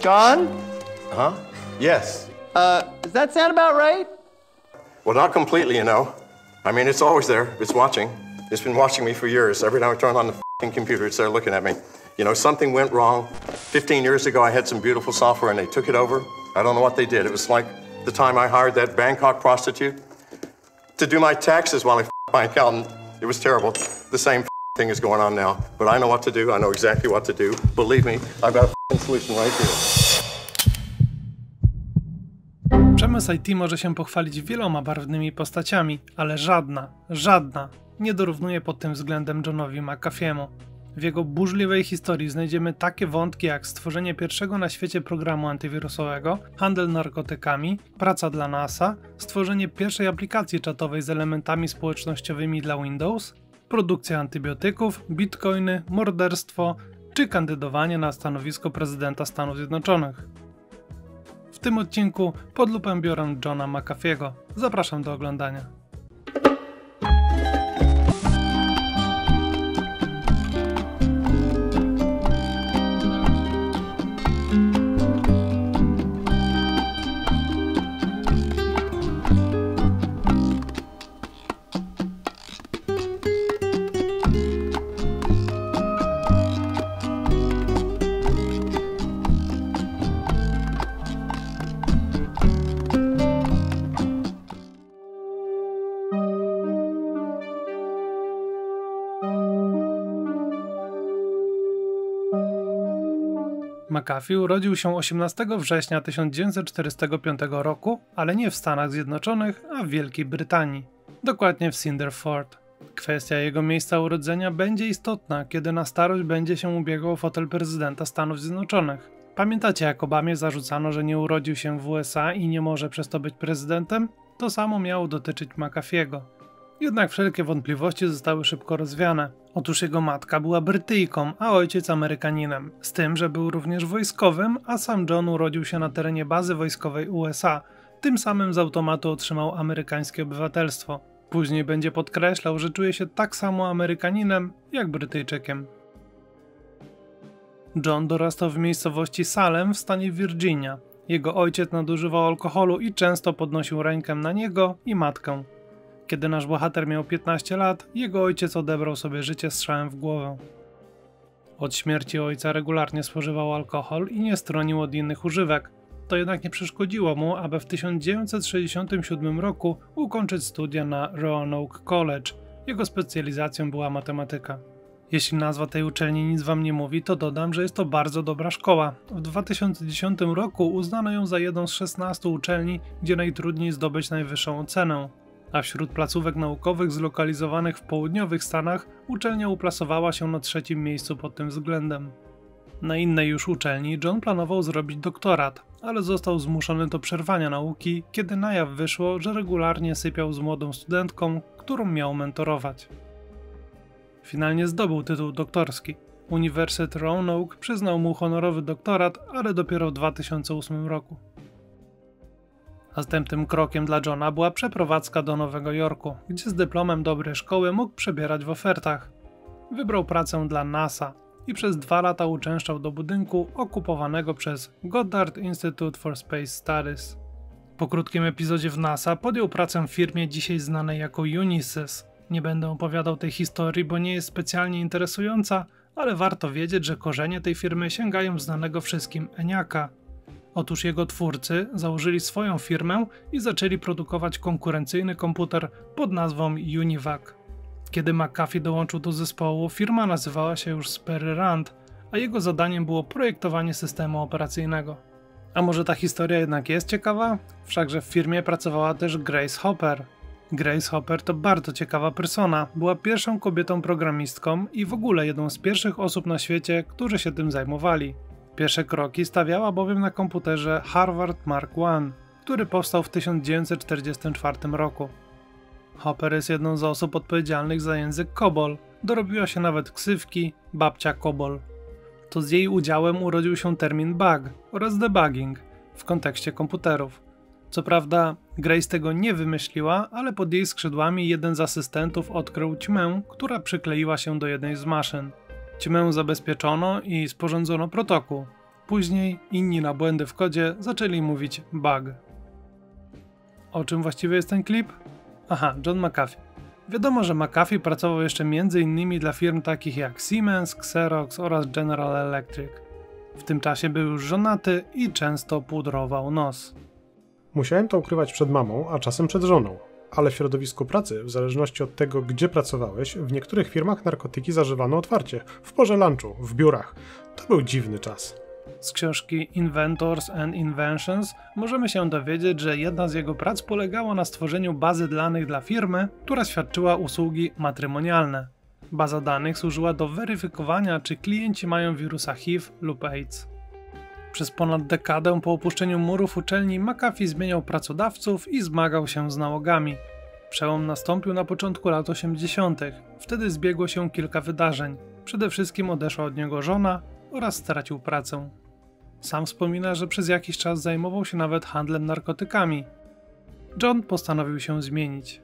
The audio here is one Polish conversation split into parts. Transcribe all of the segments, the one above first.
John, Huh? Yes. uh, does that sound about right? Well, not completely, you know. I mean, it's always there. It's watching. It's been watching me for years. Every time I turn on the fing computer, it's there looking at me. You know, something went wrong. 15 years ago, I had some beautiful software and they took it over. I don't know what they did. It was like the time I hired that Bangkok prostitute to do my taxes while I my accountant. It was terrible. The same thing is going on now. But I know what to do. I know exactly what to do. Believe me, I've got a Przemysł IT może się pochwalić wieloma barwnymi postaciami, ale żadna, żadna nie dorównuje pod tym względem Johnowi McAfeemu. W jego burzliwej historii znajdziemy takie wątki jak stworzenie pierwszego na świecie programu antywirusowego, handel narkotykami, praca dla NASA, stworzenie pierwszej aplikacji czatowej z elementami społecznościowymi dla Windows, produkcja antybiotyków, bitcoiny, morderstwo czy kandydowanie na stanowisko prezydenta Stanów Zjednoczonych. W tym odcinku pod lupę biorę Johna McAfee'ego. Zapraszam do oglądania. McAfee urodził się 18 września 1945 roku, ale nie w Stanach Zjednoczonych, a w Wielkiej Brytanii, dokładnie w Cinderford. Kwestia jego miejsca urodzenia będzie istotna, kiedy na starość będzie się ubiegał o fotel prezydenta Stanów Zjednoczonych. Pamiętacie, jak Obamie zarzucano, że nie urodził się w USA i nie może przez to być prezydentem? To samo miało dotyczyć McAfee'ego. Jednak wszelkie wątpliwości zostały szybko rozwiane. Otóż jego matka była Brytyjką, a ojciec Amerykaninem, z tym, że był również wojskowym, a sam John urodził się na terenie bazy wojskowej USA. Tym samym z automatu otrzymał amerykańskie obywatelstwo. Później będzie podkreślał, że czuje się tak samo Amerykaninem jak Brytyjczykiem. John dorastał w miejscowości Salem w stanie Virginia. Jego ojciec nadużywał alkoholu i często podnosił rękę na niego i matkę. Kiedy nasz bohater miał 15 lat, jego ojciec odebrał sobie życie strzałem w głowę. Od śmierci ojca regularnie spożywał alkohol i nie stronił od innych używek. To jednak nie przeszkodziło mu, aby w 1967 roku ukończyć studia na Roanoke College. Jego specjalizacją była matematyka. Jeśli nazwa tej uczelni nic wam nie mówi, to dodam, że jest to bardzo dobra szkoła. W 2010 roku uznano ją za jedną z 16 uczelni, gdzie najtrudniej zdobyć najwyższą ocenę a wśród placówek naukowych zlokalizowanych w południowych Stanach uczelnia uplasowała się na trzecim miejscu pod tym względem. Na innej już uczelni John planował zrobić doktorat, ale został zmuszony do przerwania nauki, kiedy na jaw wyszło, że regularnie sypiał z młodą studentką, którą miał mentorować. Finalnie zdobył tytuł doktorski. Uniwersytet Roanoke przyznał mu honorowy doktorat, ale dopiero w 2008 roku. Następnym krokiem dla Johna była przeprowadzka do Nowego Jorku, gdzie z dyplomem dobrej szkoły mógł przebierać w ofertach. Wybrał pracę dla NASA i przez dwa lata uczęszczał do budynku okupowanego przez Goddard Institute for Space Studies. Po krótkim epizodzie w NASA podjął pracę w firmie dzisiaj znanej jako Unisys. Nie będę opowiadał tej historii, bo nie jest specjalnie interesująca, ale warto wiedzieć, że korzenie tej firmy sięgają znanego wszystkim Eniaka, Otóż jego twórcy założyli swoją firmę i zaczęli produkować konkurencyjny komputer pod nazwą Univac. Kiedy McAfee dołączył do zespołu, firma nazywała się już Sperry Rand, a jego zadaniem było projektowanie systemu operacyjnego. A może ta historia jednak jest ciekawa? Wszakże w firmie pracowała też Grace Hopper. Grace Hopper to bardzo ciekawa persona. Była pierwszą kobietą programistką i w ogóle jedną z pierwszych osób na świecie, którzy się tym zajmowali. Pierwsze kroki stawiała bowiem na komputerze Harvard Mark I, który powstał w 1944 roku. Hopper jest jedną z osób odpowiedzialnych za język COBOL. Dorobiła się nawet ksywki babcia COBOL. To z jej udziałem urodził się termin bug oraz debugging w kontekście komputerów. Co prawda, Grace tego nie wymyśliła, ale pod jej skrzydłami jeden z asystentów odkrył ćmę, która przykleiła się do jednej z maszyn. Ćmę zabezpieczono i sporządzono protokół. później inni na błędy w kodzie zaczęli mówić bug. O czym właściwie jest ten klip? Aha, John McAfee. Wiadomo, że McAfee pracował jeszcze m.in. dla firm takich jak Siemens, Xerox oraz General Electric. W tym czasie był już żonaty i często pudrował nos. Musiałem to ukrywać przed mamą, a czasem przed żoną. Ale w środowisku pracy, w zależności od tego, gdzie pracowałeś, w niektórych firmach narkotyki zażywano otwarcie, w porze lunchu, w biurach. To był dziwny czas. Z książki Inventors and Inventions możemy się dowiedzieć, że jedna z jego prac polegała na stworzeniu bazy danych dla firmy, która świadczyła usługi matrymonialne. Baza danych służyła do weryfikowania, czy klienci mają wirusa HIV lub AIDS. Przez ponad dekadę po opuszczeniu murów uczelni McAfee zmieniał pracodawców i zmagał się z nałogami. Przełom nastąpił na początku lat 80. Wtedy zbiegło się kilka wydarzeń. Przede wszystkim odeszła od niego żona oraz stracił pracę. Sam wspomina, że przez jakiś czas zajmował się nawet handlem narkotykami. John postanowił się zmienić.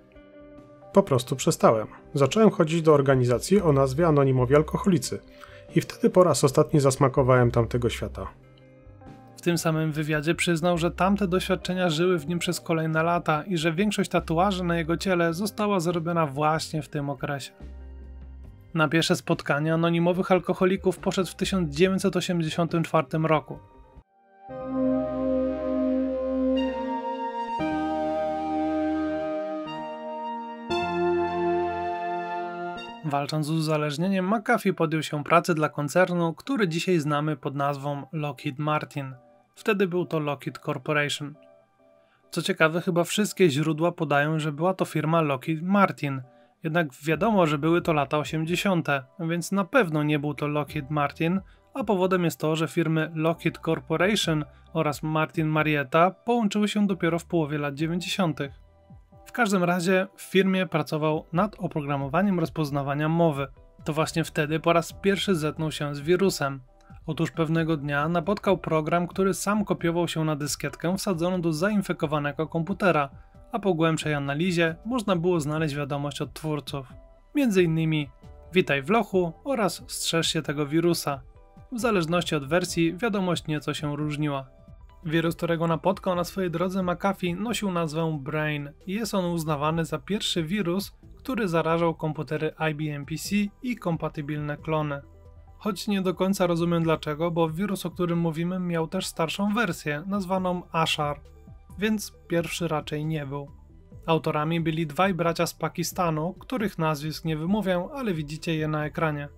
Po prostu przestałem. Zacząłem chodzić do organizacji o nazwie Anonimowi Alkoholicy. I wtedy po raz ostatni zasmakowałem tamtego świata. Tym samym wywiadzie przyznał, że tamte doświadczenia żyły w nim przez kolejne lata i że większość tatuaży na jego ciele została zrobiona właśnie w tym okresie. Na pierwsze spotkanie anonimowych alkoholików poszedł w 1984 roku. Walcząc z uzależnieniem, McAfee podjął się pracy dla koncernu, który dzisiaj znamy pod nazwą Lockheed Martin. Wtedy był to Lockheed Corporation. Co ciekawe, chyba wszystkie źródła podają, że była to firma Lockheed Martin – jednak wiadomo, że były to lata 80., więc na pewno nie był to Lockheed Martin, a powodem jest to, że firmy Lockheed Corporation oraz Martin Marietta połączyły się dopiero w połowie lat 90. W każdym razie w firmie pracował nad oprogramowaniem rozpoznawania mowy. To właśnie wtedy po raz pierwszy zetknął się z wirusem. Otóż pewnego dnia napotkał program, który sam kopiował się na dyskietkę wsadzoną do zainfekowanego komputera, a po głębszej analizie można było znaleźć wiadomość od twórców. Między innymi witaj w lochu oraz strzeż się tego wirusa. W zależności od wersji wiadomość nieco się różniła. Wirus, którego napotkał na swojej drodze McAfee nosił nazwę Brain i jest on uznawany za pierwszy wirus, który zarażał komputery IBM PC i kompatybilne klony. Choć nie do końca rozumiem dlaczego, bo wirus, o którym mówimy, miał też starszą wersję, nazwaną Ashar, więc pierwszy raczej nie był. Autorami byli dwaj bracia z Pakistanu, których nazwisk nie wymówię, ale widzicie je na ekranie.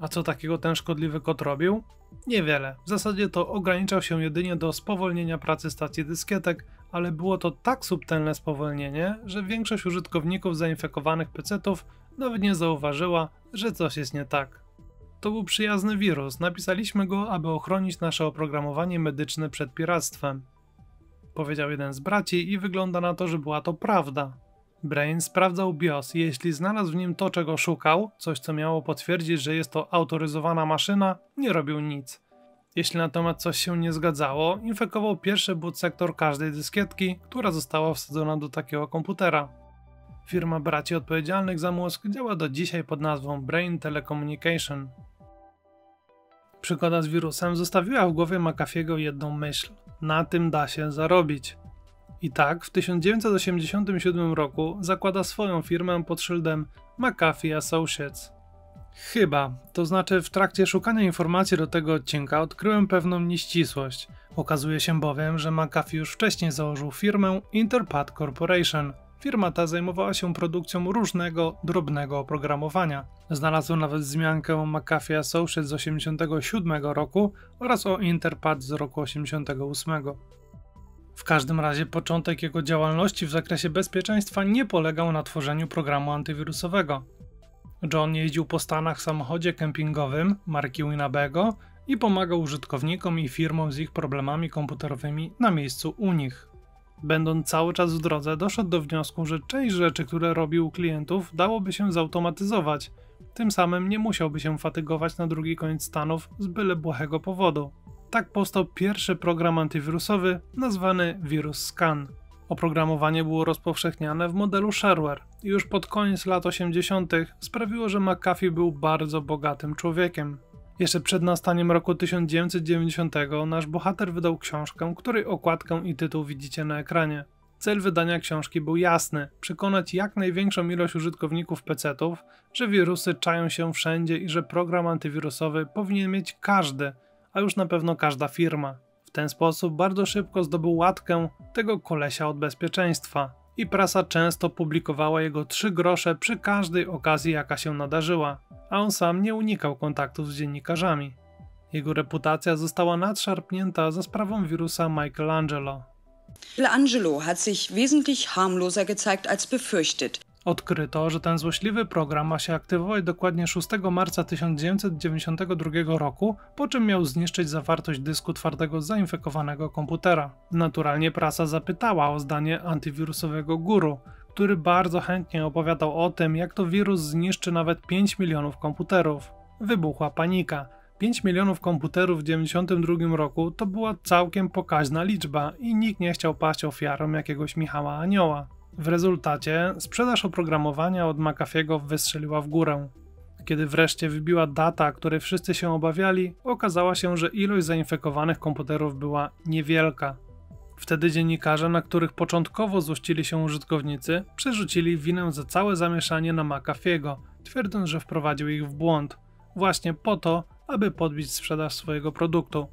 A co takiego ten szkodliwy kot robił? Niewiele. W zasadzie to ograniczał się jedynie do spowolnienia pracy stacji dyskietek, ale było to tak subtelne spowolnienie, że większość użytkowników zainfekowanych PC-ów nawet nie zauważyła, że coś jest nie tak. To był przyjazny wirus, napisaliśmy go, aby ochronić nasze oprogramowanie medyczne przed piractwem powiedział jeden z braci i wygląda na to, że była to prawda. Brain sprawdzał BIOS i jeśli znalazł w nim to, czego szukał, coś co miało potwierdzić, że jest to autoryzowana maszyna, nie robił nic. Jeśli natomiast coś się nie zgadzało, infekował pierwszy boot sektor każdej dyskietki, która została wsadzona do takiego komputera. Firma braci odpowiedzialnych za mózg działa do dzisiaj pod nazwą Brain Telecommunication. Przygoda z wirusem zostawiła w głowie McAfee'ego jedną myśl – na tym da się zarobić. I tak w 1987 roku zakłada swoją firmę pod szyldem McAfee Associates. Chyba, to znaczy w trakcie szukania informacji do tego odcinka odkryłem pewną nieścisłość. Okazuje się bowiem, że McAfee już wcześniej założył firmę Interpad Corporation. Firma ta zajmowała się produkcją różnego, drobnego oprogramowania. Znalazłem nawet wzmiankę o McAfee Associates z 1987 roku oraz o Interpad z roku 1988. W każdym razie początek jego działalności w zakresie bezpieczeństwa nie polegał na tworzeniu programu antywirusowego. John jeździł po Stanach w samochodzie kempingowym marki Winnebago i pomagał użytkownikom i firmom z ich problemami komputerowymi na miejscu u nich. Będąc cały czas w drodze, doszedł do wniosku, że część rzeczy, które robił klientów, dałoby się zautomatyzować. Tym samym nie musiałby się fatygować na drugi koniec Stanów z byle błahego powodu. Tak powstał pierwszy program antywirusowy nazwany Virus Scan. Oprogramowanie było rozpowszechniane w modelu shareware i już pod koniec lat 80. sprawiło, że McAfee był bardzo bogatym człowiekiem. Jeszcze przed nastaniem roku 1990 nasz bohater wydał książkę, której okładkę i tytuł widzicie na ekranie. Cel wydania książki był jasny: przekonać jak największą ilość użytkowników PC-ów, że wirusy czają się wszędzie i że program antywirusowy powinien mieć każdy, a już na pewno każda firma. W ten sposób bardzo szybko zdobył łatkę tego kolesia od bezpieczeństwa. I prasa często publikowała jego trzy grosze przy każdej okazji, jaka się nadarzyła, a on sam nie unikał kontaktów z dziennikarzami. Jego reputacja została nadszarpnięta za sprawą wirusa Michelangelo. Michelangelo hat sich wesentlich harmloser gezeigt als befürchtet. Odkryto, że ten złośliwy program ma się aktywować dokładnie 6 marca 1992 roku, po czym miał zniszczyć zawartość dysku twardego zainfekowanego komputera. Naturalnie prasa zapytała o zdanie antywirusowego guru, który bardzo chętnie opowiadał o tym, jak to wirus zniszczy nawet 5 milionów komputerów. Wybuchła panika. 5 milionów komputerów w 1992 roku to była całkiem pokaźna liczba i nikt nie chciał paść ofiarą jakiegoś Michała Anioła. W rezultacie sprzedaż oprogramowania od McAfee'ego wystrzeliła w górę. Kiedy wreszcie wybiła data, której wszyscy się obawiali, okazała się, że ilość zainfekowanych komputerów była niewielka. Wtedy dziennikarze, na których początkowo złościli się użytkownicy, przerzucili winę za całe zamieszanie na McAfee'ego, twierdząc, że wprowadził ich w błąd, właśnie po to, aby podbić sprzedaż swojego produktu.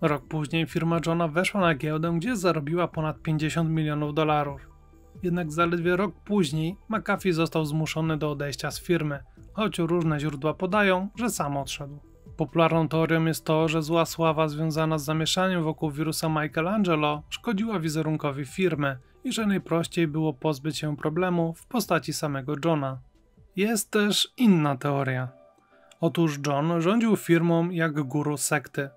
Rok później firma Johna weszła na giełdę, gdzie zarobiła ponad 50 milionów dolarów. Jednak zaledwie rok później McAfee został zmuszony do odejścia z firmy, choć różne źródła podają, że sam odszedł. Popularną teorią jest to, że zła sława związana z zamieszaniem wokół wirusa Michelangelo szkodziła wizerunkowi firmy i że najprościej było pozbyć się problemu w postaci samego Johna. Jest też inna teoria. Otóż John rządził firmą jak guru sekty.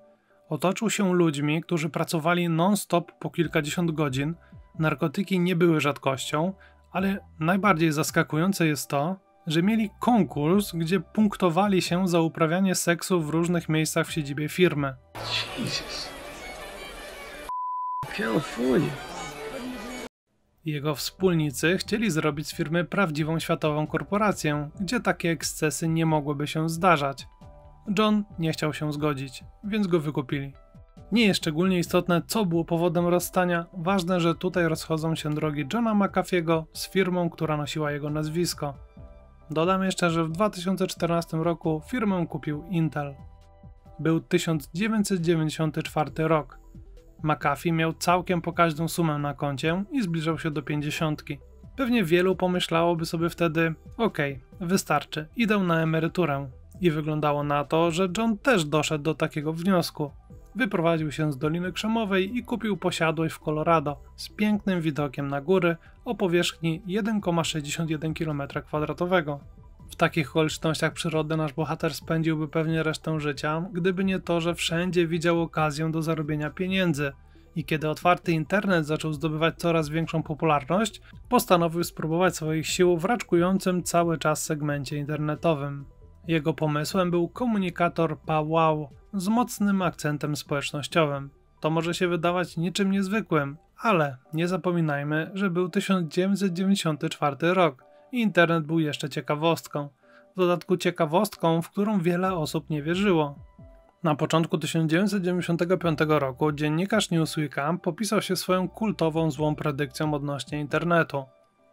Otoczył się ludźmi, którzy pracowali non-stop po kilkadziesiąt godzin, narkotyki nie były rzadkością, ale najbardziej zaskakujące jest to, że mieli konkurs, gdzie punktowali się za uprawianie seksu w różnych miejscach w siedzibie firmy. Jesus. California. Jego wspólnicy chcieli zrobić z firmy prawdziwą światową korporację, gdzie takie ekscesy nie mogłyby się zdarzać. John nie chciał się zgodzić, więc go wykupili. Nie jest szczególnie istotne, co było powodem rozstania, ważne, że tutaj rozchodzą się drogi Johna McAfee'ego z firmą, która nosiła jego nazwisko. Dodam jeszcze, że w 2014 roku firmę kupił Intel. Był 1994 rok. McAfee miał całkiem pokaźną sumę na koncie i zbliżał się do 50. Pewnie wielu pomyślałoby sobie wtedy: okej, wystarczy, idę na emeryturę. I wyglądało na to, że John też doszedł do takiego wniosku. Wyprowadził się z Doliny Krzemowej i kupił posiadłość w Colorado z pięknym widokiem na góry o powierzchni 1,61 km2. W takich okolicznościach przyrody nasz bohater spędziłby pewnie resztę życia, gdyby nie to, że wszędzie widział okazję do zarobienia pieniędzy. I kiedy otwarty internet zaczął zdobywać coraz większą popularność, postanowił spróbować swoich sił w raczkującym cały czas segmencie internetowym. Jego pomysłem był komunikator PAWOW z mocnym akcentem społecznościowym. To może się wydawać niczym niezwykłym, ale nie zapominajmy, że był 1994 rok i internet był jeszcze ciekawostką. W dodatku ciekawostką, w którą wiele osób nie wierzyło. Na początku 1995 roku dziennikarz Newsweeka popisał się swoją kultową złą predykcją odnośnie internetu,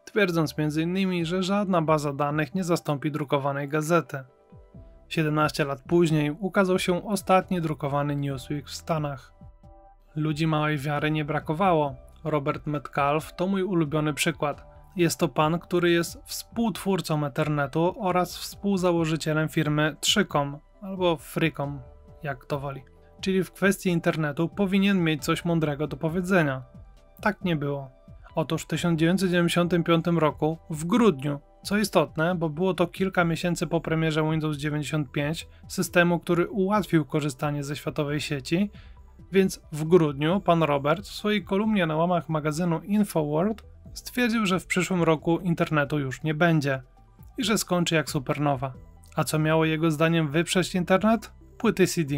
twierdząc m.in., że żadna baza danych nie zastąpi drukowanej gazety. 17 lat później ukazał się ostatni drukowany Newsweek w Stanach. Ludzi małej wiary nie brakowało. Robert Metcalf to mój ulubiony przykład. Jest to pan, który jest współtwórcą Ethernetu oraz współzałożycielem firmy 3Com albo Freecom, jak to woli. Czyli w kwestii internetu powinien mieć coś mądrego do powiedzenia. Tak nie było. Otóż w 1995 roku, w grudniu, co istotne, bo było to kilka miesięcy po premierze Windows 95, systemu, który ułatwił korzystanie ze światowej sieci, więc w grudniu pan Robert w swojej kolumnie na łamach magazynu InfoWorld stwierdził, że w przyszłym roku internetu już nie będzie i że skończy jak supernowa. A co miało jego zdaniem wyprzeć internet? Płyty CD.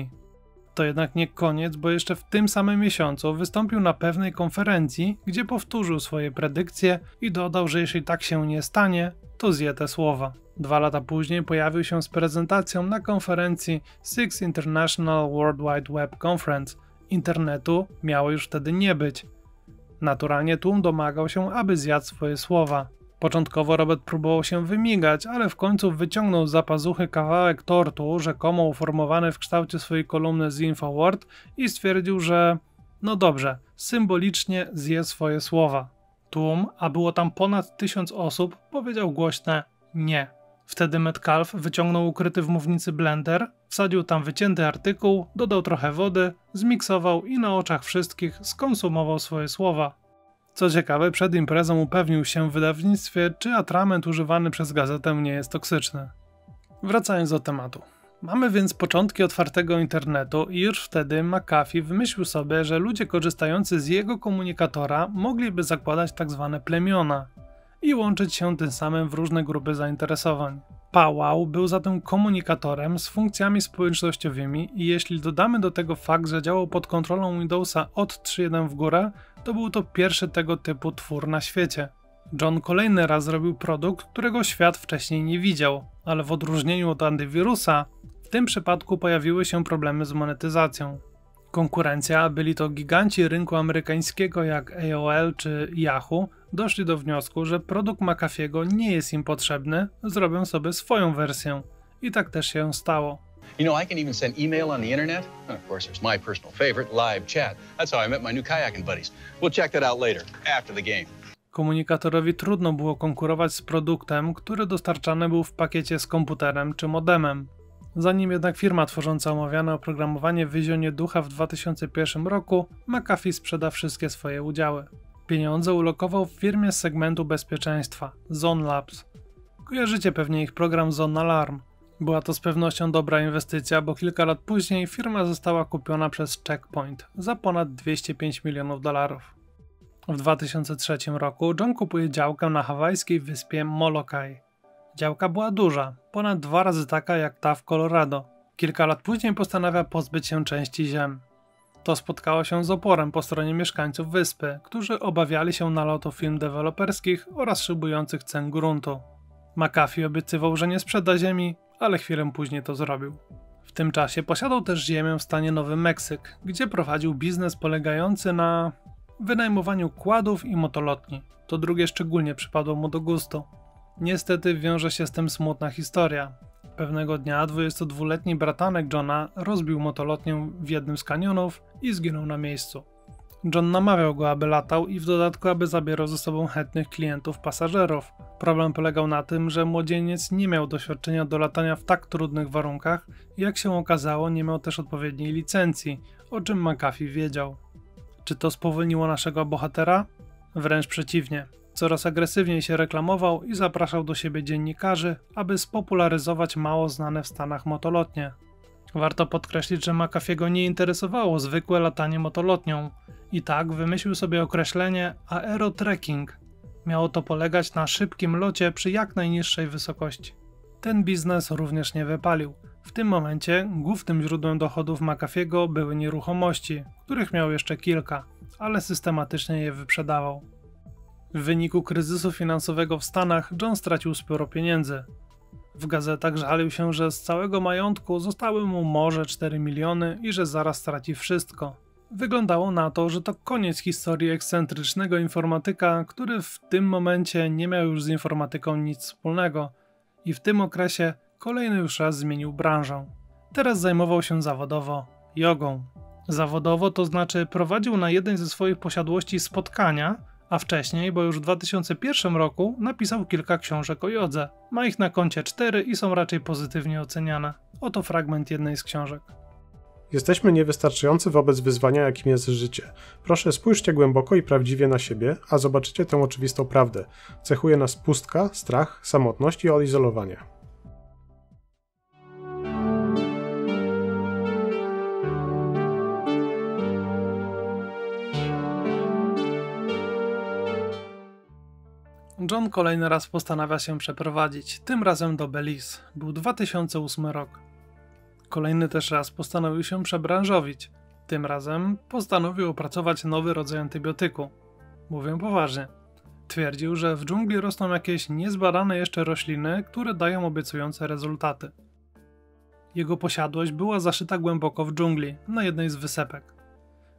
To jednak nie koniec, bo jeszcze w tym samym miesiącu wystąpił na pewnej konferencji, gdzie powtórzył swoje predykcje i dodał, że jeśli tak się nie stanie, to zje te słowa. Dwa lata później pojawił się z prezentacją na konferencji Six International World Wide Web Conference. Internetu miało już wtedy nie być. Naturalnie tłum domagał się, aby zjadł swoje słowa. Początkowo Robert próbował się wymigać, ale w końcu wyciągnął z zapazuchy kawałek tortu, rzekomo uformowany w kształcie swojej kolumny z InfoWord i stwierdził, że no dobrze, symbolicznie zje swoje słowa. Tłum, a było tam ponad tysiąc osób, powiedział głośne nie. Wtedy Metcalf wyciągnął ukryty w mównicy blender, wsadził tam wycięty artykuł, dodał trochę wody, zmiksował i na oczach wszystkich skonsumował swoje słowa. Co ciekawe, przed imprezą upewnił się w wydawnictwie, czy atrament używany przez gazetę nie jest toksyczny. Wracając do tematu. Mamy więc początki otwartego internetu i już wtedy McAfee wymyślił sobie, że ludzie korzystający z jego komunikatora mogliby zakładać tzw. Tak plemiona i łączyć się tym samym w różne grupy zainteresowań. Powwow był zatem komunikatorem z funkcjami społecznościowymi i jeśli dodamy do tego fakt, że działał pod kontrolą Windowsa od 3.1 w górę, to był to pierwszy tego typu twór na świecie. John kolejny raz zrobił produkt, którego świat wcześniej nie widział, ale w odróżnieniu od antywirusa, w tym przypadku pojawiły się problemy z monetyzacją. Konkurencja, byli to giganci rynku amerykańskiego jak AOL czy Yahoo, doszli do wniosku, że produkt McAfee'ego nie jest im potrzebny, zrobią sobie swoją wersję. I tak też się stało. You know, I can even send email on the internet. Of course, there's my personal favorite, live chat. That's how I met my new kayaking buddies. We'll check that out later, after the game. Komunikatorowi trudno było konkurować z produktem, który dostarczany był w pakiecie z komputerem czy modemem. Zanim jednak firma tworząca omawiane oprogramowanie wyzionie ducha w 2001 roku, McAfee sprzeda wszystkie swoje udziały. Pieniądze ulokował w firmie z segmentu bezpieczeństwa Zone Labs. Kojarzycie pewnie ich program Zone Alarm. Była to z pewnością dobra inwestycja, bo kilka lat później firma została kupiona przez Checkpoint za ponad 205 milionów dolarów. W 2003 roku John kupuje działkę na hawajskiej wyspie Molokai. Działka była duża, ponad dwa razy taka jak ta w Colorado. Kilka lat później postanawia pozbyć się części ziem. To spotkało się z oporem po stronie mieszkańców wyspy, którzy obawiali się nalotu firm deweloperskich oraz szybujących cen gruntu. McAfee obiecywał, że nie sprzeda ziemi, ale chwilę później to zrobił. W tym czasie posiadał też ziemię w stanie Nowy Meksyk, gdzie prowadził biznes polegający na wynajmowaniu kładów i motolotni. To drugie szczególnie przypadło mu do gustu. Niestety wiąże się z tym smutna historia. Pewnego dnia 22-letni bratanek Johna rozbił motolotnię w jednym z kanionów i zginął na miejscu. John namawiał go, aby latał i w dodatku, aby zabierał ze sobą chętnych klientów, pasażerów. Problem polegał na tym, że młodzieniec nie miał doświadczenia do latania w tak trudnych warunkach i jak się okazało, nie miał też odpowiedniej licencji, o czym McAfee wiedział. Czy to spowolniło naszego bohatera? Wręcz przeciwnie. Coraz agresywniej się reklamował i zapraszał do siebie dziennikarzy, aby spopularyzować mało znane w Stanach motolotnie. Warto podkreślić, że McAfee'ego nie interesowało zwykłe latanie motolotnią. I tak wymyślił sobie określenie aerotrekking. Miało to polegać na szybkim locie przy jak najniższej wysokości. Ten biznes również nie wypalił. W tym momencie głównym źródłem dochodów McAfee'ego były nieruchomości, których miał jeszcze kilka, ale systematycznie je wyprzedawał. W wyniku kryzysu finansowego w Stanach John stracił sporo pieniędzy. W gazetach żalił się, że z całego majątku zostały mu może 4 miliony i że zaraz straci wszystko. Wyglądało na to, że to koniec historii ekscentrycznego informatyka, który w tym momencie nie miał już z informatyką nic wspólnego i w tym okresie kolejny już raz zmienił branżę. Teraz zajmował się zawodowo jogą. Zawodowo to znaczy prowadził na jednej ze swoich posiadłości spotkania, a wcześniej, bo już w 2001 roku, napisał kilka książek o jodze. Ma ich na koncie cztery i są raczej pozytywnie oceniane. Oto fragment jednej z książek. Jesteśmy niewystarczający wobec wyzwania, jakim jest życie. Proszę spójrzcie głęboko i prawdziwie na siebie, a zobaczycie tę oczywistą prawdę. Cechuje nas pustka, strach, samotność i odizolowanie. John kolejny raz postanawia się przeprowadzić, tym razem do Belize. Był 2008 rok. Kolejny też raz postanowił się przebranżowić. Tym razem postanowił opracować nowy rodzaj antybiotyku. Mówię poważnie. Twierdził, że w dżungli rosną jakieś niezbadane jeszcze rośliny, które dają obiecujące rezultaty. Jego posiadłość była zaszyta głęboko w dżungli, na jednej z wysepek.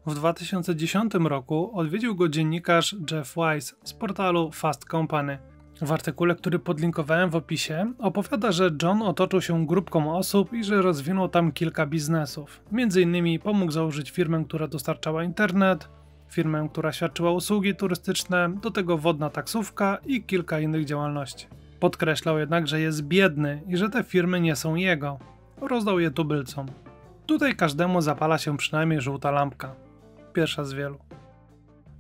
W 2010 roku odwiedził go dziennikarz Jeff Wise z portalu Fast Company. W artykule, który podlinkowałem w opisie, opowiada, że John otoczył się grupką osób i że rozwinął tam kilka biznesów. Między innymi pomógł założyć firmę, która dostarczała internet, firmę, która świadczyła usługi turystyczne, do tego wodna taksówka i kilka innych działalności. Podkreślał jednak, że jest biedny i że te firmy nie są jego. Rozdał je tubylcom. Tutaj każdemu zapala się przynajmniej żółta lampka. Pierwsza z wielu.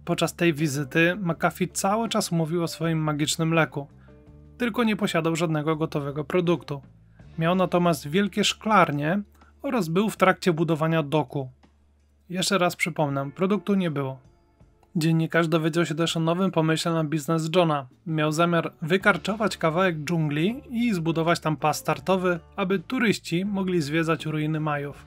Podczas tej wizyty McAfee cały czas mówił o swoim magicznym leku, tylko nie posiadał żadnego gotowego produktu. Miał natomiast wielkie szklarnie oraz był w trakcie budowania doku. Jeszcze raz przypomnę, produktu nie było. Dziennikarz dowiedział się też o nowym pomyśle na biznes Johna. Miał zamiar wykarczować kawałek dżungli i zbudować tam pas startowy, aby turyści mogli zwiedzać ruiny Majów.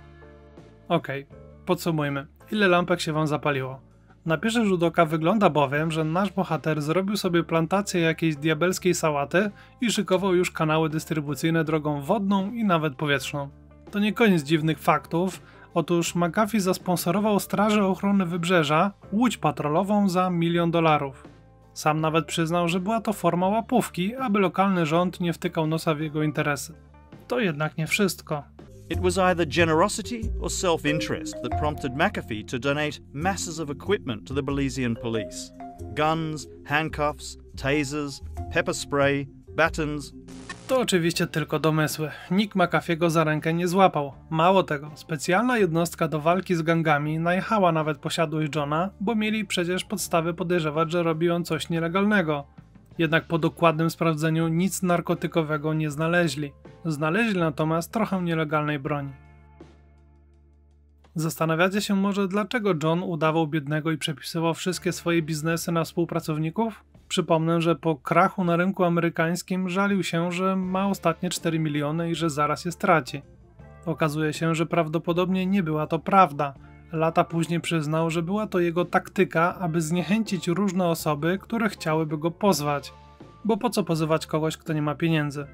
Okej, okay, podsumujmy. Ile lampek się wam zapaliło? Na pierwszy rzut oka wygląda bowiem, że nasz bohater zrobił sobie plantację jakiejś diabelskiej sałaty i szykował już kanały dystrybucyjne drogą wodną i nawet powietrzną. To nie koniec dziwnych faktów. Otóż McAfee zasponsorował Straży Ochrony Wybrzeża łódź patrolową za milion dolarów. Sam nawet przyznał, że była to forma łapówki, aby lokalny rząd nie wtykał nosa w jego interesy. To jednak nie wszystko. It was either generosity or self interest that prompted McAfee to donate masses of equipment to the Belizean police guns, handcuffs, tasers, pepper spray, batons. To oczywiście tylko domysły. Nikt McAfee'ego za rękę nie złapał. Mało tego, specjalna jednostka do walki z gangami najechała nawet posiadłość Johna, bo mieli przecież podstawy podejrzewać, że robi on coś nielegalnego. Jednak po dokładnym sprawdzeniu nic narkotykowego nie znaleźli. Znaleźli natomiast trochę nielegalnej broni. Zastanawiacie się może, dlaczego John udawał biednego i przepisywał wszystkie swoje biznesy na współpracowników? Przypomnę, że po krachu na rynku amerykańskim żalił się, że ma ostatnie 4 miliony i że zaraz je straci. Okazuje się, że prawdopodobnie nie była to prawda. Lata później przyznał, że była to jego taktyka, aby zniechęcić różne osoby, które chciałyby go pozwać. Bo po co pozywać kogoś, kto nie ma pieniędzy?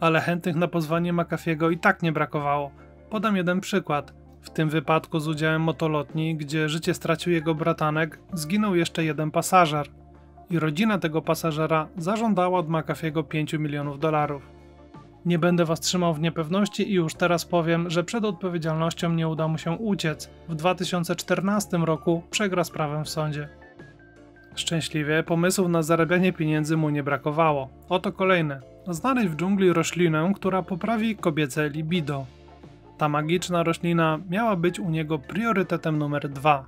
ale chętnych na pozwanie McAfee'ego i tak nie brakowało. Podam jeden przykład. W tym wypadku z udziałem motolotni, gdzie życie stracił jego bratanek, zginął jeszcze jeden pasażer. I rodzina tego pasażera zażądała od McAfee'ego 5 milionów dolarów. Nie będę was trzymał w niepewności i już teraz powiem, że przed odpowiedzialnością nie uda mu się uciec. W 2014 roku przegra sprawę w sądzie. Szczęśliwie pomysłów na zarabianie pieniędzy mu nie brakowało. Oto kolejny. Znaleźć w dżungli roślinę, która poprawi kobiece libido. Ta magiczna roślina miała być u niego priorytetem numer dwa.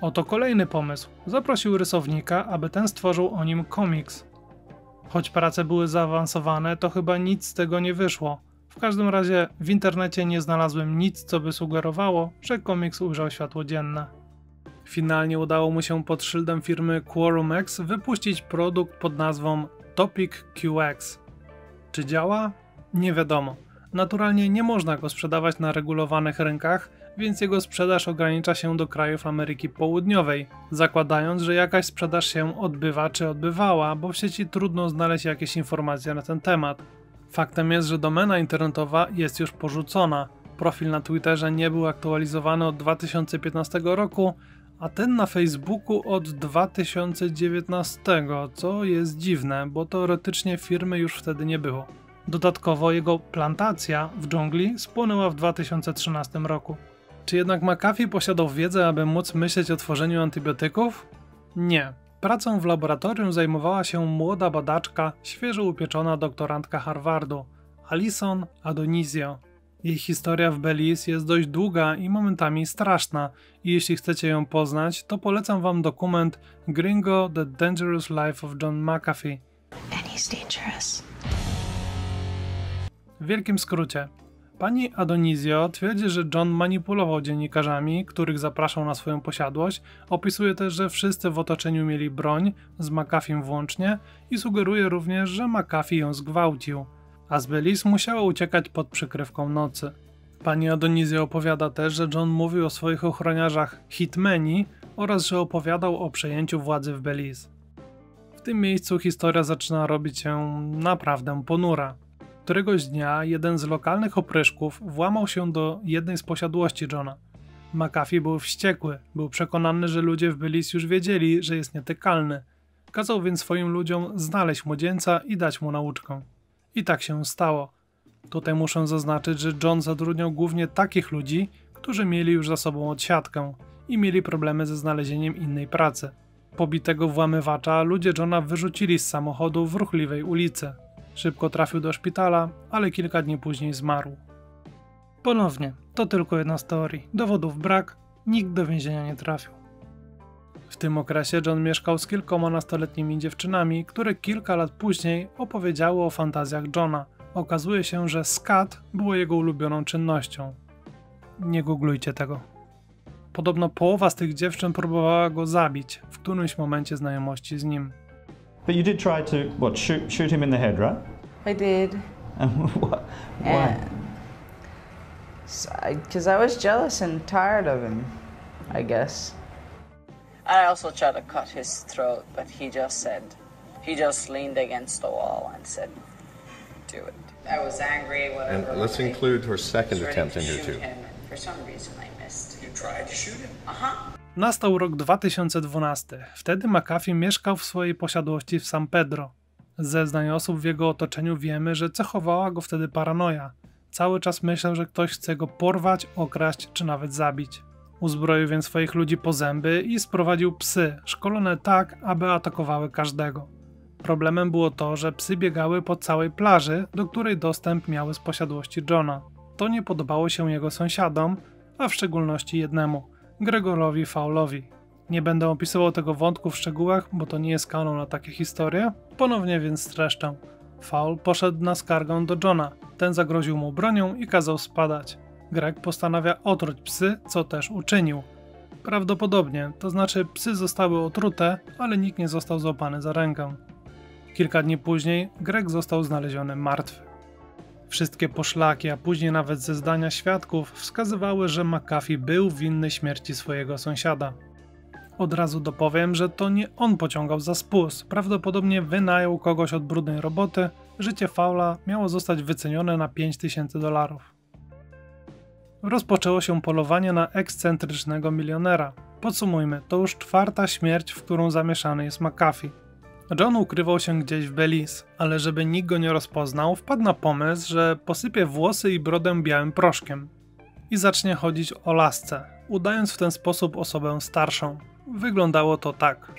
Oto kolejny pomysł. Zaprosił rysownika, aby ten stworzył o nim komiks. Choć prace były zaawansowane, to chyba nic z tego nie wyszło. W każdym razie w internecie nie znalazłem nic, co by sugerowało, że komiks ujrzał światło dzienne. Finalnie udało mu się pod szyldem firmy QuorumX wypuścić produkt pod nazwą Topic QX. Czy działa? Nie wiadomo. Naturalnie nie można go sprzedawać na regulowanych rynkach, więc jego sprzedaż ogranicza się do krajów Ameryki Południowej, zakładając, że jakaś sprzedaż się odbywa czy odbywała, bo w sieci trudno znaleźć jakieś informacje na ten temat. Faktem jest, że domena internetowa jest już porzucona. Profil na Twitterze nie był aktualizowany od 2015 roku, a ten na Facebooku od 2019, co jest dziwne, bo teoretycznie firmy już wtedy nie było. Dodatkowo jego plantacja w dżungli spłonęła w 2013 roku. Czy jednak McAfee posiadał wiedzę, aby móc myśleć o tworzeniu antybiotyków? Nie. Pracą w laboratorium zajmowała się młoda badaczka, świeżo upieczona doktorantka Harvardu, Alison Adonizio. Jej historia w Belize jest dość długa i momentami straszna i jeśli chcecie ją poznać, to polecam wam dokument Gringo The Dangerous Life of John McAfee. W wielkim skrócie, pani Adonizio twierdzi, że John manipulował dziennikarzami, których zapraszał na swoją posiadłość, opisuje też, że wszyscy w otoczeniu mieli broń, z McAfee włącznie i sugeruje również, że McAfee ją zgwałcił a z Belize musiała uciekać pod przykrywką nocy. Pani Adonizja opowiada też, że John mówił o swoich ochroniarzach Hitmeni oraz że opowiadał o przejęciu władzy w Belize. W tym miejscu historia zaczyna robić się naprawdę ponura. Któregoś dnia jeden z lokalnych opryszków włamał się do jednej z posiadłości Johna. McAfee był wściekły, był przekonany, że ludzie w Belize już wiedzieli, że jest nietykalny. Kazał więc swoim ludziom znaleźć młodzieńca i dać mu nauczkę. I tak się stało. Tutaj muszę zaznaczyć, że John zatrudniał głównie takich ludzi, którzy mieli już za sobą odsiadkę i mieli problemy ze znalezieniem innej pracy. Pobitego włamywacza ludzie Johna wyrzucili z samochodu w ruchliwej ulicy. Szybko trafił do szpitala, ale kilka dni później zmarł. Ponownie, to tylko jedna z teorii. Dowodów brak, nikt do więzienia nie trafił. W tym okresie John mieszkał z kilkoma nastoletnimi dziewczynami, które kilka lat później opowiedziały o fantazjach Johna. Okazuje się, że skat było jego ulubioną czynnością. Nie googlujcie tego. Podobno połowa z tych dziewczyn próbowała go zabić w którymś momencie znajomości z nim. But you did try to what shoot shoot him in the head, right? I did. And what? Why? And because I was jealous and tired of him, I guess. I also tried to cut his throat, but he just said, he just leaned against the wall and said, do it. I was angry, whatever. And let's but include her second was ready attempt to in here shoot too. him, and For some reason I missed. You tried to shoot him? Uh-huh. Nastał rok 2012. Wtedy McAfee mieszkał w swojej posiadłości w San Pedro. Z zeznań osób w jego otoczeniu wiemy, że cechowała go wtedy paranoja. Cały czas myślał, że ktoś chce go porwać, okraść czy nawet zabić. Uzbroił więc swoich ludzi po zęby i sprowadził psy, szkolone tak, aby atakowały każdego. Problemem było to, że psy biegały po całej plaży, do której dostęp miały z posiadłości Johna. To nie podobało się jego sąsiadom, a w szczególności jednemu Gregorowi Faulowi. Nie będę opisywał tego wątku w szczegółach, bo to nie jest kanon na takie historie. Ponownie więc streszczę. Faul poszedł na skargę do Johna. Ten zagroził mu bronią i kazał spadać. Greg postanawia otruć psy, co też uczynił. Prawdopodobnie, to znaczy psy zostały otrute, ale nikt nie został złapany za rękę. Kilka dni później Greg został znaleziony martwy. Wszystkie poszlaki, a później nawet zeznania świadków wskazywały, że McAfee był winny śmierci swojego sąsiada. Od razu dopowiem, że to nie on pociągał za spust, prawdopodobnie wynajął kogoś od brudnej roboty, życie Faula miało zostać wycenione na 5000 dolarów. Rozpoczęło się polowanie na ekscentrycznego milionera. Podsumujmy, to już czwarta śmierć, w którą zamieszany jest McAfee. John ukrywał się gdzieś w Belize, ale żeby nikt go nie rozpoznał, wpadł na pomysł, że posypie włosy i brodę białym proszkiem i zacznie chodzić o lasce, udając w ten sposób osobę starszą. Wyglądało to tak.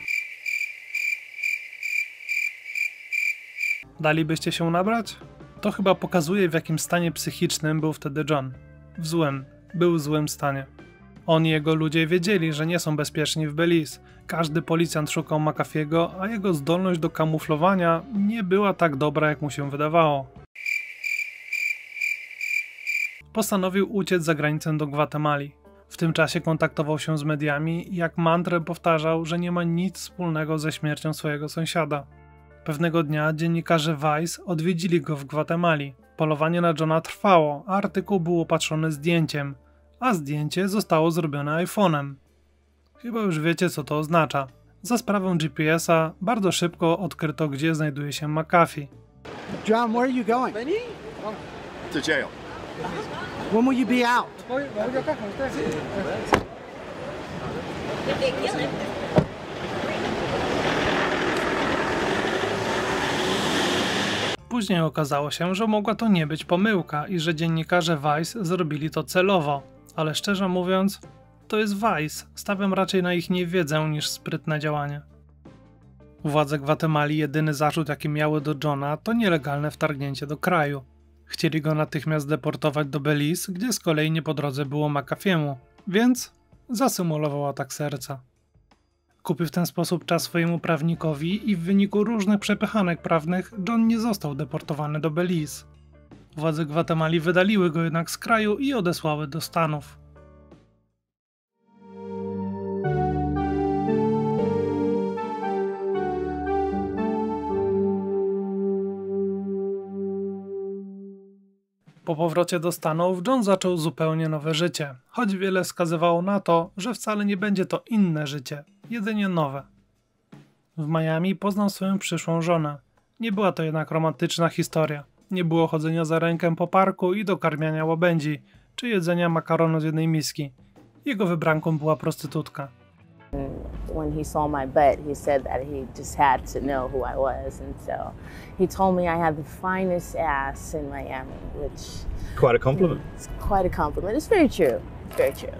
Dalibyście się nabrać? To chyba pokazuje w jakim stanie psychicznym był wtedy John. W złym, był w złym stanie. On i jego ludzie wiedzieli, że nie są bezpieczni w Belize. Każdy policjant szukał McAfee'ego, a jego zdolność do kamuflowania nie była tak dobra, jak mu się wydawało. Postanowił uciec za granicę do Gwatemali. W tym czasie kontaktował się z mediami i jak mantrę powtarzał, że nie ma nic wspólnego ze śmiercią swojego sąsiada. Pewnego dnia dziennikarze Vice odwiedzili go w Gwatemali. Polowanie na Johna trwało, a artykuł był opatrzony zdjęciem, a zdjęcie zostało zrobione iPhone'em. Chyba już wiecie, co to oznacza. Za sprawą GPS-a bardzo szybko odkryto, gdzie znajduje się McAfee. John, where are you going? To jail. When will you be out? Później okazało się, że mogła to nie być pomyłka i że dziennikarze Vice zrobili to celowo, ale szczerze mówiąc, to jest Vice. Stawiam raczej na ich niewiedzę niż sprytne działanie. Władze Gwatemali jedyny zarzut, jaki miały do Johna, to nielegalne wtargnięcie do kraju. Chcieli go natychmiast deportować do Belize, gdzie z kolei nie po drodze było McAfeemu, więc zasymulował atak serca. Kupił w ten sposób czas swojemu prawnikowi i w wyniku różnych przepychanek prawnych John nie został deportowany do Belize. Władze Gwatemali wydaliły go jednak z kraju i odesłały do Stanów. Powrocie do Stanów John zaczął zupełnie nowe życie, choć wiele wskazywało na to, że wcale nie będzie to inne życie, jedynie nowe. W Miami poznał swoją przyszłą żonę. Nie była to jednak romantyczna historia. Nie było chodzenia za rękę po parku i dokarmiania łabędzi, czy jedzenia makaronu z jednej miski. Jego wybranką była prostytutka. When he saw my butt, he said that he just had to know who I was, and so he told me I had the finest ass in Miami, which Quite a compliment. is quite a compliment. It's very true. It's very true.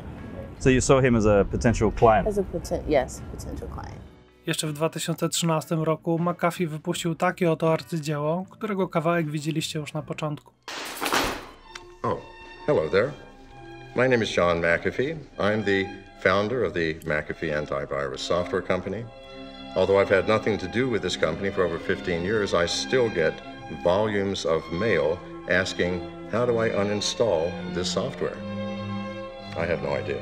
So you saw him as a potential client. As a poten- yes, potential client. Jeszcze w 2013 roku McAfee wypuścił takie oto arcydzieło, którego kawałek widzieliście już na początku. Oh, hello there. My name is John McAfee. I'm the founder of the McAfee Antivirus Software Company. Although I've had nothing to do with this company for over 15 years, I still get volumes of mail asking, how do I uninstall this software? I have no idea.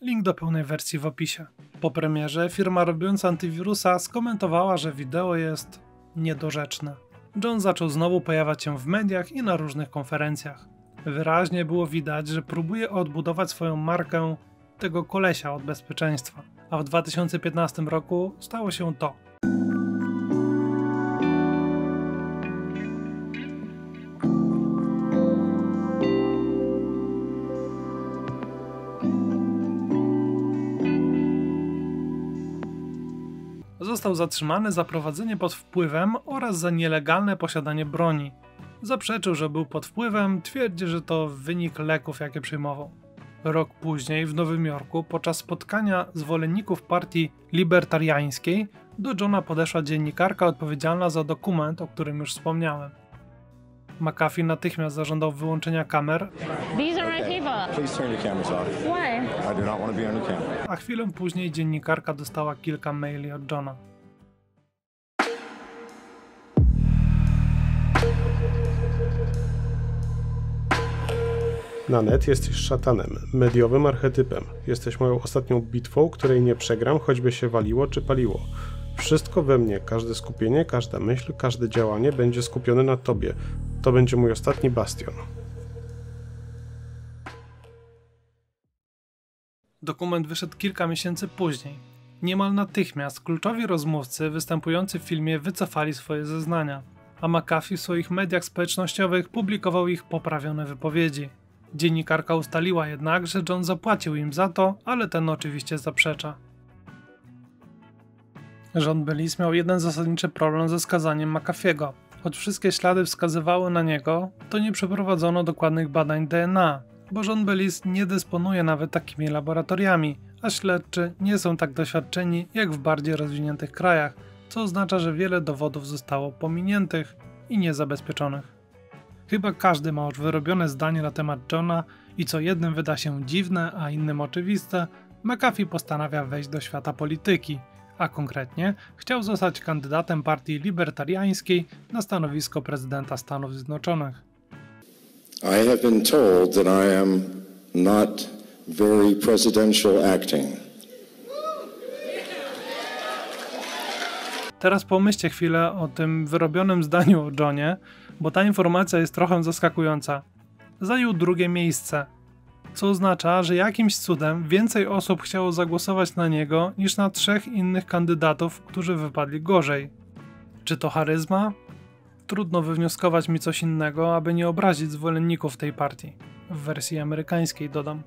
Link do pełnej wersji w opisie. Po premierze firma robiąca antywirusa skomentowała, że wideo jest niedorzeczne. John zaczął znowu pojawiać się w mediach i na różnych konferencjach. Wyraźnie było widać, że próbuje odbudować swoją markę tego kolesia od bezpieczeństwa. A w 2015 roku stało się to. Został zatrzymany za prowadzenie pod wpływem oraz za nielegalne posiadanie broni. Zaprzeczył, że był pod wpływem, twierdzi, że to wynik leków, jakie przyjmował. Rok później w Nowym Jorku, podczas spotkania zwolenników partii libertariańskiej, do Johna podeszła dziennikarka odpowiedzialna za dokument, o którym już wspomniałem. McAfee natychmiast zażądał wyłączenia kamer, These are my people. Please turn your cameras off. Why? I do not want to be on the camera. a chwilę później dziennikarka dostała kilka maili od Johna. Na net jesteś szatanem, mediowym archetypem. Jesteś moją ostatnią bitwą, której nie przegram, choćby się waliło czy paliło. Wszystko we mnie, każde skupienie, każda myśl, każde działanie będzie skupione na tobie. To będzie mój ostatni bastion. Dokument wyszedł kilka miesięcy później. Niemal natychmiast kluczowi rozmówcy występujący w filmie wycofali swoje zeznania, a McAfee w swoich mediach społecznościowych publikował ich poprawione wypowiedzi. Dziennikarka ustaliła jednak, że John zapłacił im za to, ale ten oczywiście zaprzecza. Rząd Belize miał jeden zasadniczy problem ze skazaniem McAfee'ego. Choć wszystkie ślady wskazywały na niego, to nie przeprowadzono dokładnych badań DNA, bo rząd Belize nie dysponuje nawet takimi laboratoriami, a śledczy nie są tak doświadczeni jak w bardziej rozwiniętych krajach, co oznacza, że wiele dowodów zostało pominiętych i niezabezpieczonych. Chyba każdy ma już wyrobione zdanie na temat Johna i co jednym wyda się dziwne, a innym oczywiste, McAfee postanawia wejść do świata polityki, a konkretnie chciał zostać kandydatem partii libertariańskiej na stanowisko prezydenta Stanów Zjednoczonych. I have been told that I am not very presidential acting. Teraz pomyślcie chwilę o tym wyrobionym zdaniu o Johnie, bo ta informacja jest trochę zaskakująca. Zajął drugie miejsce, co oznacza, że jakimś cudem więcej osób chciało zagłosować na niego niż na trzech innych kandydatów, którzy wypadli gorzej. Czy to charyzma? Trudno wywnioskować mi coś innego, aby nie obrazić zwolenników tej partii. W wersji amerykańskiej dodam.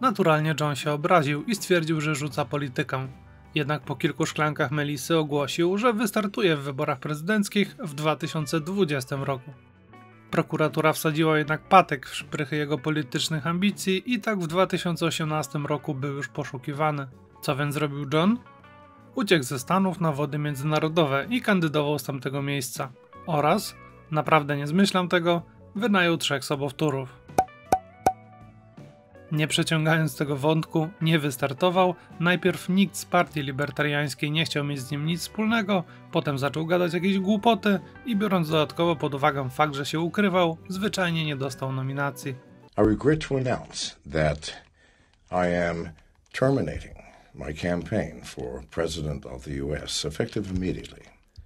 Naturalnie John się obraził i stwierdził, że rzuca politykę. Jednak po kilku szklankach Melisy ogłosił, że wystartuje w wyborach prezydenckich w 2020 roku. Prokuratura wsadziła jednak patek w szprychy jego politycznych ambicji i tak w 2018 roku był już poszukiwany. Co więc zrobił John? Uciekł ze Stanów na wody międzynarodowe i kandydował z tamtego miejsca. Oraz, naprawdę nie zmyślam tego, wynajął trzech sobowtórów. Nie przeciągając tego wątku, nie wystartował. Najpierw nikt z partii libertariańskiej nie chciał mieć z nim nic wspólnego, potem zaczął gadać jakieś głupoty i biorąc dodatkowo pod uwagę fakt, że się ukrywał, zwyczajnie nie dostał nominacji. I regret to announce that I am terminating my campaign for President of the U.S., effective immediately.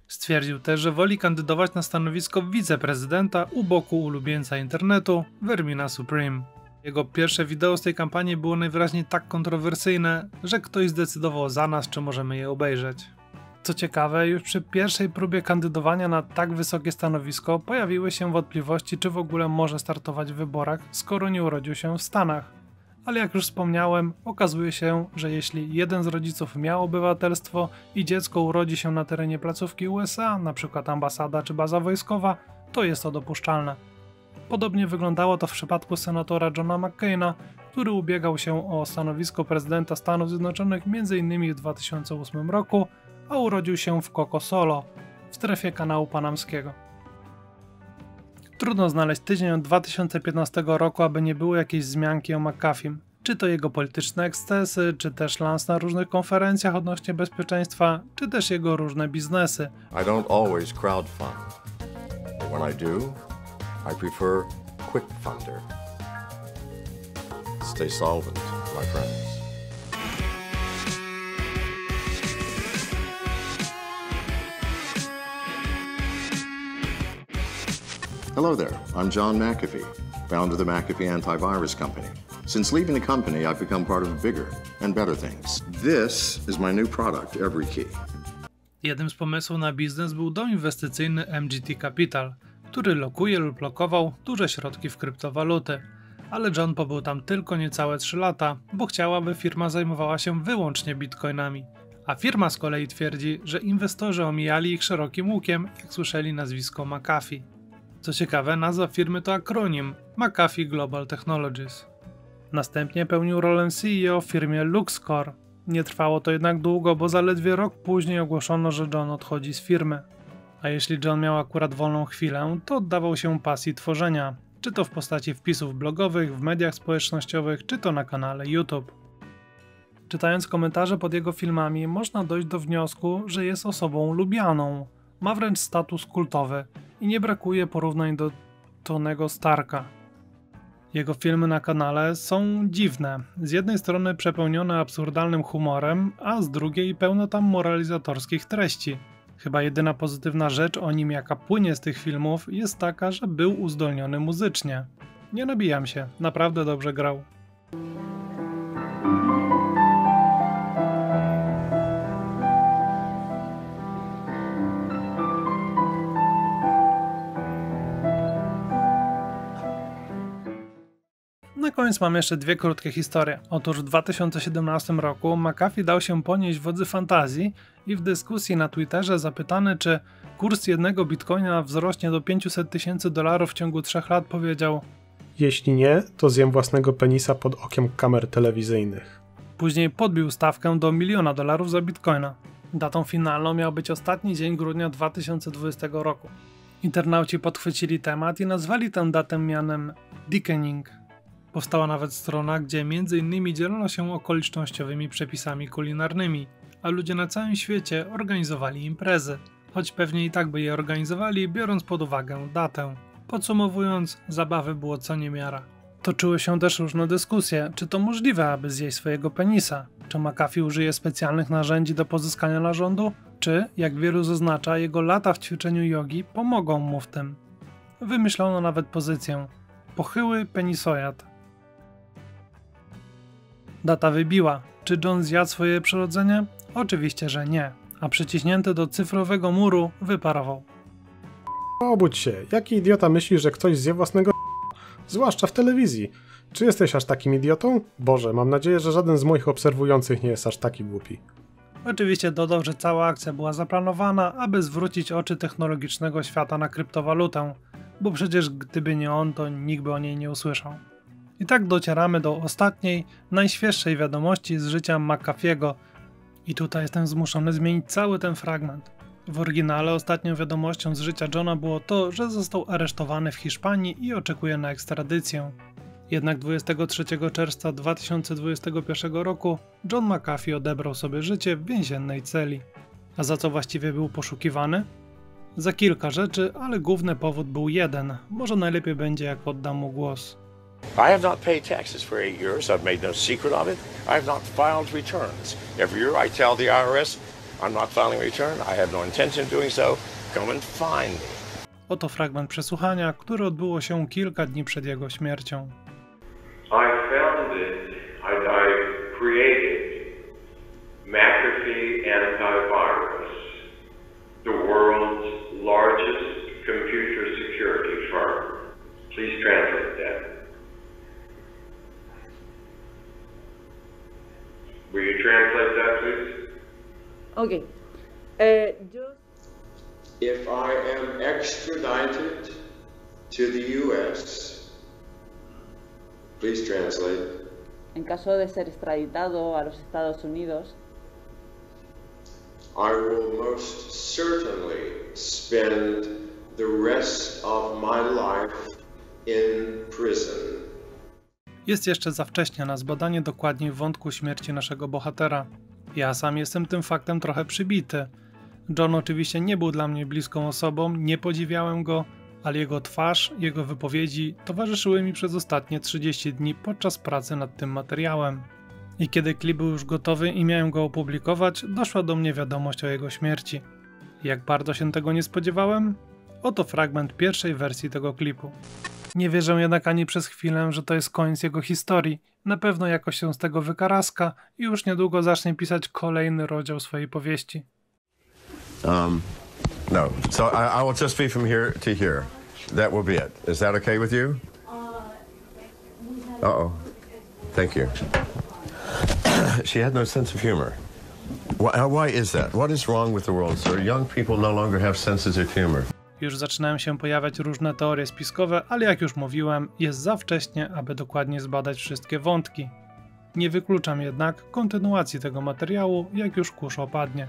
Stwierdził też, że woli kandydować na stanowisko wiceprezydenta u boku ulubieńca internetu, Vermina Supreme. Jego pierwsze wideo z tej kampanii było najwyraźniej tak kontrowersyjne, że ktoś zdecydował za nas, czy możemy je obejrzeć. Co ciekawe, już przy pierwszej próbie kandydowania na tak wysokie stanowisko pojawiły się wątpliwości, czy w ogóle może startować w wyborach, skoro nie urodził się w Stanach. Ale jak już wspomniałem, okazuje się, że jeśli jeden z rodziców miał obywatelstwo i dziecko urodzi się na terenie placówki USA, np. ambasada czy baza wojskowa, to jest to dopuszczalne. Podobnie wyglądało to w przypadku senatora Johna McCaina, który ubiegał się o stanowisko prezydenta Stanów Zjednoczonych m.in. w 2008 roku, a urodził się w Coco Solo, w strefie kanału panamskiego. Trudno znaleźć tydzień od 2015 roku, aby nie było jakiejś wzmianki o McAfee. Czy to jego polityczne ekscesy, czy też lans na różnych konferencjach odnośnie bezpieczeństwa, czy też jego różne biznesy. I don't always crowdfund. But when I do, I prefer quick funder. Stay solvent, my friends. Hello there, I'm John McAfee, founder of the McAfee Antivirus Company. Since leaving the company, I've become part of bigger and better things. This is my new product, EveryKey. Jednym z pomysłów na biznes był dom inwestycyjny MGT Capital, który lokuje lub lokował duże środki w kryptowaluty. Ale John pobył tam tylko niecałe 3 lata, bo chciał, aby firma zajmowała się wyłącznie bitcoinami. A firma z kolei twierdzi, że inwestorzy omijali ich szerokim łukiem, jak słyszeli nazwisko McAfee. Co ciekawe, nazwa firmy to akronim McAfee Global Technologies. Następnie pełnił rolę CEO w firmie LuxCore. Nie trwało to jednak długo, bo zaledwie rok później ogłoszono, że John odchodzi z firmy. A jeśli John miał akurat wolną chwilę, to oddawał się pasji tworzenia, czy to w postaci wpisów blogowych, w mediach społecznościowych, czy to na kanale YouTube. Czytając komentarze pod jego filmami, można dojść do wniosku, że jest osobą lubianą. Ma wręcz status kultowy i nie brakuje porównań do Tonego Starka. Jego filmy na kanale są dziwne. Z jednej strony przepełnione absurdalnym humorem, a z drugiej pełno tam moralizatorskich treści. Chyba jedyna pozytywna rzecz o nim, jaka płynie z tych filmów, jest taka, że był uzdolniony muzycznie. Nie nabijam się, naprawdę dobrze grał. Koniec mam jeszcze dwie krótkie historie. Otóż w 2017 roku McAfee dał się ponieść wodzy fantazji i w dyskusji na Twitterze zapytany, czy kurs jednego bitcoina wzrośnie do 500 tysięcy dolarów w ciągu 3 lat, powiedział: Jeśli nie, to zjem własnego penisa pod okiem kamer telewizyjnych. Później podbił stawkę do miliona dolarów za bitcoina. Datą finalną miał być ostatni dzień grudnia 2020 roku. Internauci podchwycili temat i nazwali tę datę mianem Dickening. Powstała nawet strona, gdzie m.in. dzielono się okolicznościowymi przepisami kulinarnymi, a ludzie na całym świecie organizowali imprezy, choć pewnie i tak by je organizowali, biorąc pod uwagę datę. Podsumowując, zabawy było co niemiara. Toczyły się też różne dyskusje, czy to możliwe, aby zjeść swojego penisa, czy McAfee użyje specjalnych narzędzi do pozyskania narządu, czy, jak wielu zaznacza, jego lata w ćwiczeniu jogi pomogą mu w tym. Wymyślono nawet pozycję pochyły penisojad. Data wybiła. Czy John zjadł swoje przyrodzenie? Oczywiście, że nie. A przyciśnięty do cyfrowego muru wyparował. Obudź się. Jaki idiota myśli, że ktoś zje własnego Zwłaszcza w telewizji. Czy jesteś aż takim idiotą? Boże, mam nadzieję, że żaden z moich obserwujących nie jest aż taki głupi. Oczywiście dodał, że cała akcja była zaplanowana, aby zwrócić oczy technologicznego świata na kryptowalutę, bo przecież gdyby nie on, to nikt by o niej nie usłyszał. I tak docieramy do ostatniej, najświeższej wiadomości z życia McAfee'ego. I tutaj jestem zmuszony zmienić cały ten fragment. W oryginale ostatnią wiadomością z życia Johna było to, że został aresztowany w Hiszpanii i oczekuje na ekstradycję. Jednak 23 czerwca 2021 roku John McAfee odebrał sobie życie w więziennej celi. A za co właściwie był poszukiwany? Za kilka rzeczy, ale główny powód był jeden. Może najlepiej będzie, jak oddam mu głos. I have not paid taxes for eight years. I've made no secret of it. I have not filed returns. Every year I tell the IRS I'm not filing a return. I have no intention of doing so. Come and find me. Oto fragment przesłuchania, które odbyło się kilka dni przed jego śmiercią. I founded, I, I created McAfee Antivirus, the world's largest computer security firm. Please translate that. Will you translate that, please? Okay. Uh, just If I am extradited to the U.S., please translate. en caso de ser extraditado a los Estados Unidos, I will most certainly spend the rest of my life in prison. Jest jeszcze za wcześnie na zbadanie dokładniej wątku śmierci naszego bohatera. Ja sam jestem tym faktem trochę przybity. John oczywiście nie był dla mnie bliską osobą, nie podziwiałem go, ale jego twarz, jego wypowiedzi towarzyszyły mi przez ostatnie 30 dni podczas pracy nad tym materiałem. I kiedy klip był już gotowy i miałem go opublikować, doszła do mnie wiadomość o jego śmierci. Jak bardzo się tego nie spodziewałem? Oto fragment pierwszej wersji tego klipu. Nie wierzę jednak ani przez chwilę, że to jest koniec jego historii. Na pewno jakoś się z tego wykaraska i już niedługo zacznie pisać kolejny rozdział swojej powieści. Um, no. So I, I will just be from here to here. That will be it. Is that okay with you? Uh oh. Thank you. she had no sense of humor. Why, why is that? What is wrong with the world, sir? Young people no longer have senses of humor. Już zaczynają się pojawiać różne teorie spiskowe, ale jak już mówiłem, jest za wcześnie, aby dokładnie zbadać wszystkie wątki. Nie wykluczam jednak kontynuacji tego materiału, jak już kurz opadnie.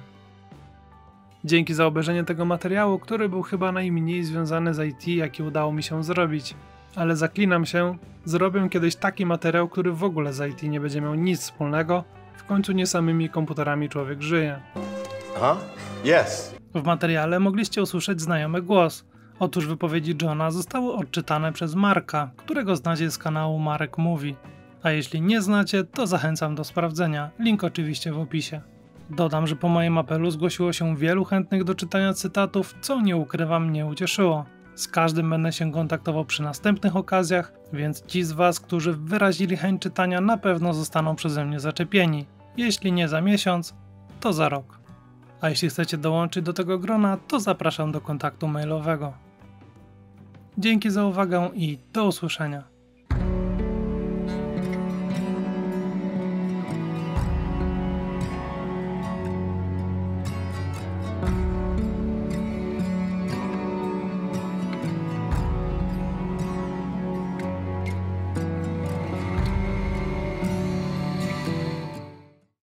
Dzięki za obejrzenie tego materiału, który był chyba najmniej związany z IT, jaki udało mi się zrobić. Ale zaklinam się, zrobię kiedyś taki materiał, który w ogóle z IT nie będzie miał nic wspólnego. W końcu nie samymi komputerami człowiek żyje. Huh? Yes. W materiale mogliście usłyszeć znajomy głos. Otóż wypowiedzi Johna zostały odczytane przez Marka, którego znacie z kanału Marek Mówi. A jeśli nie znacie, to zachęcam do sprawdzenia. Link oczywiście w opisie. Dodam, że po moim apelu zgłosiło się wielu chętnych do czytania cytatów, co nie ukrywam mnie ucieszyło. Z każdym będę się kontaktował przy następnych okazjach, więc ci z Was, którzy wyrazili chęć czytania, na pewno zostaną przeze mnie zaczepieni. Jeśli nie za miesiąc, to za rok. A jeśli chcecie dołączyć do tego grona, to zapraszam do kontaktu mailowego. Dzięki za uwagę i do usłyszenia.